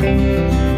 Música